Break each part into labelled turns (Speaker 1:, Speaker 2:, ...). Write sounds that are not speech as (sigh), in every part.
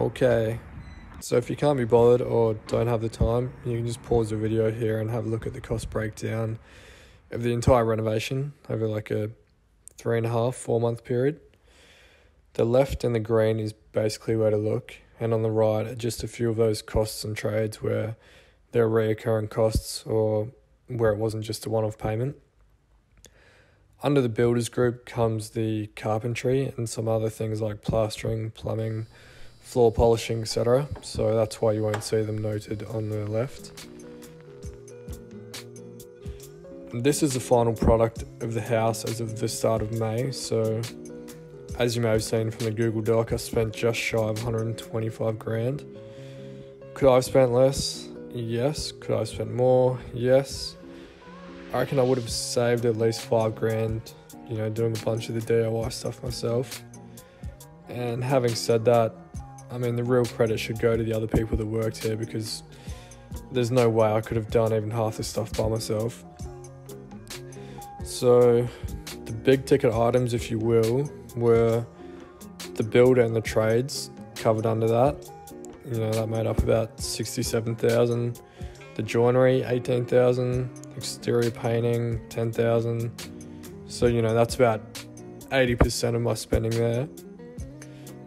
Speaker 1: Okay, so if you can't be bothered or don't have the time, you can just pause the video here and have a look at the cost breakdown of the entire renovation over like a three and a half, four month period. The left and the green is basically where to look, and on the right are just a few of those costs and trades where there are reoccurring costs or where it wasn't just a one off payment. Under the builders group comes the carpentry and some other things like plastering, plumbing, floor polishing, etc. So that's why you won't see them noted on the left. This is the final product of the house as of the start of May. So, as you may have seen from the Google Doc, I spent just shy of 125 grand. Could I have spent less? Yes. Could I have spent more? Yes. I reckon I would have saved at least five grand, you know, doing a bunch of the DIY stuff myself. And having said that, I mean, the real credit should go to the other people that worked here because there's no way I could have done even half the stuff by myself. So, the big ticket items, if you will, were the builder and the trades covered under that. You know, that made up about 67,000. The joinery, 18,000. Exterior painting, 10,000. So, you know, that's about 80% of my spending there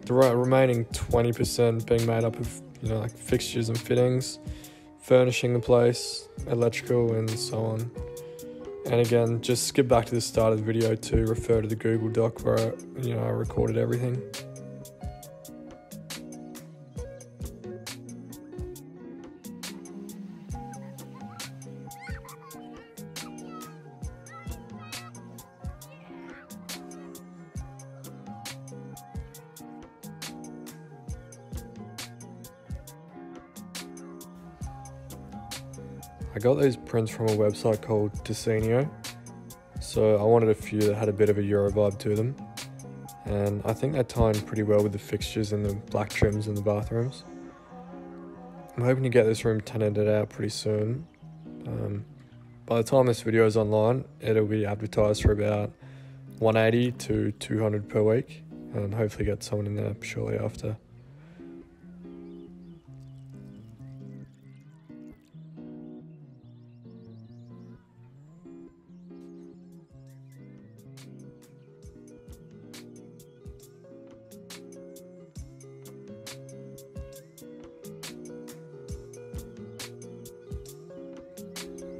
Speaker 1: the remaining 20% being made up of you know like fixtures and fittings furnishing the place electrical and so on. And again just skip back to the start of the video to refer to the google doc where you know i recorded everything I got these prints from a website called Desenio. So I wanted a few that had a bit of a Euro vibe to them. And I think they tie in pretty well with the fixtures and the black trims in the bathrooms. I'm hoping to get this room tenanted out pretty soon. Um, by the time this video is online, it'll be advertised for about 180 to 200 per week, and hopefully get someone in there shortly after.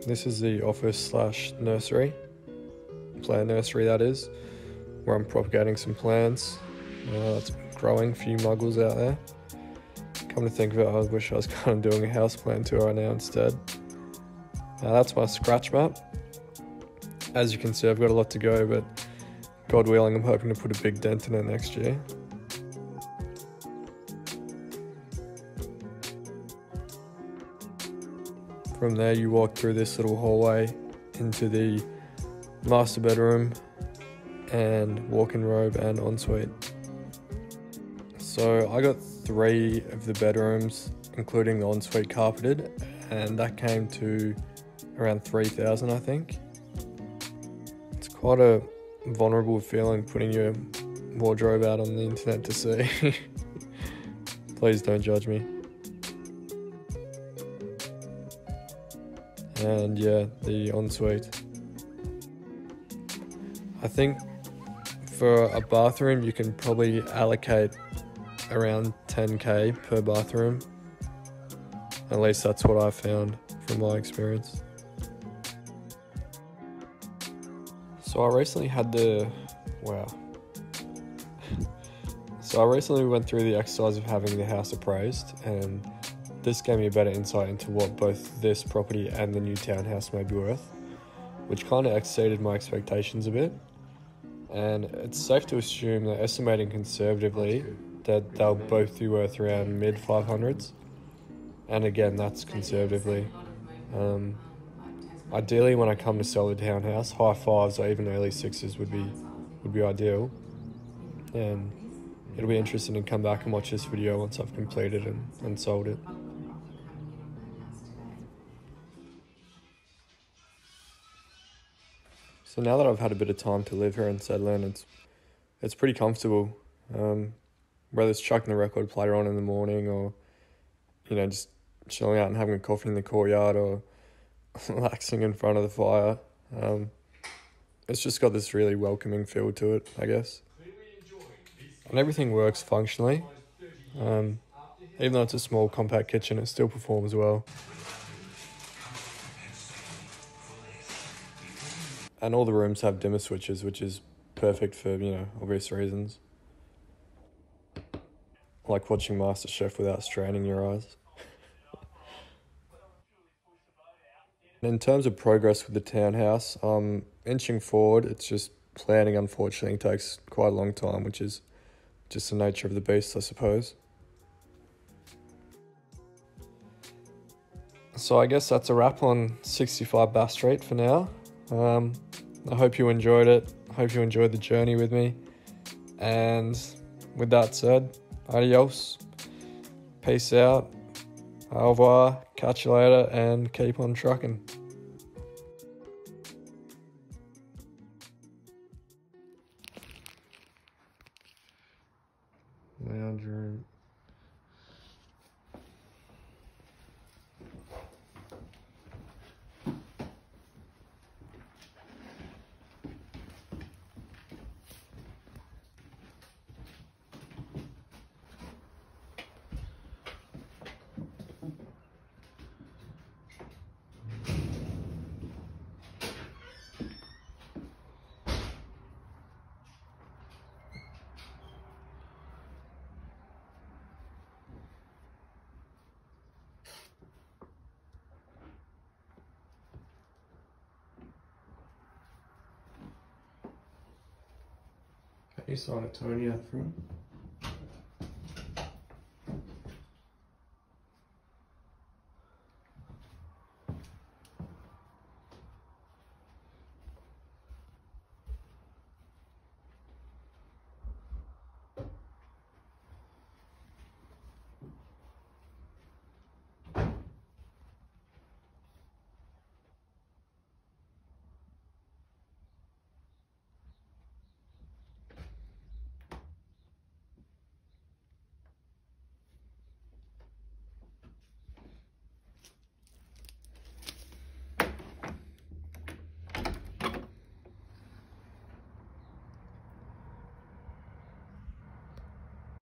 Speaker 1: This is the office slash nursery, plant nursery that is, where I'm propagating some plants. Uh, that's growing, a few muggles out there. Come to think of it, I wish I was (laughs) kind of doing a house plant tour right now instead. Now that's my scratch map. As you can see, I've got a lot to go, but God willing, I'm hoping to put a big dent in it next year. From there, you walk through this little hallway into the master bedroom and walk-in robe and ensuite. So I got three of the bedrooms, including the ensuite carpeted, and that came to around 3,000 I think. It's quite a vulnerable feeling putting your wardrobe out on the internet to see. (laughs) Please don't judge me. And yeah, the ensuite. I think for a bathroom, you can probably allocate around 10k per bathroom. At least that's what I found from my experience. So I recently had the wow. (laughs) so I recently went through the exercise of having the house appraised and this gave me a better insight into what both this property and the new townhouse may be worth, which kind of exceeded my expectations a bit. And it's safe to assume that estimating conservatively that they'll both be worth around mid 500s. And again, that's conservatively. Um, ideally, when I come to sell the townhouse, high fives or even early sixes would be would be ideal. And it'll be interesting to come back and watch this video once I've completed and, and sold it. So now that I've had a bit of time to live here in, it's it's pretty comfortable. Um, whether it's chucking the record player on in the morning or, you know, just chilling out and having a coffee in the courtyard or (laughs) relaxing in front of the fire. Um, it's just got this really welcoming feel to it, I guess. And everything works functionally. Um, even though it's a small, compact kitchen, it still performs well. And all the rooms have dimmer switches, which is perfect for, you know, obvious reasons. Like watching MasterChef without straining your eyes. (laughs) In terms of progress with the townhouse, um, inching forward. It's just planning, unfortunately, takes quite a long time, which is just the nature of the beast, I suppose. So I guess that's a wrap on 65 Bass Street for now. Um, I hope you enjoyed it. I hope you enjoyed the journey with me. And with that said, adios. Peace out. Au revoir. Catch you later and keep on trucking. Can you sign a Tony out front?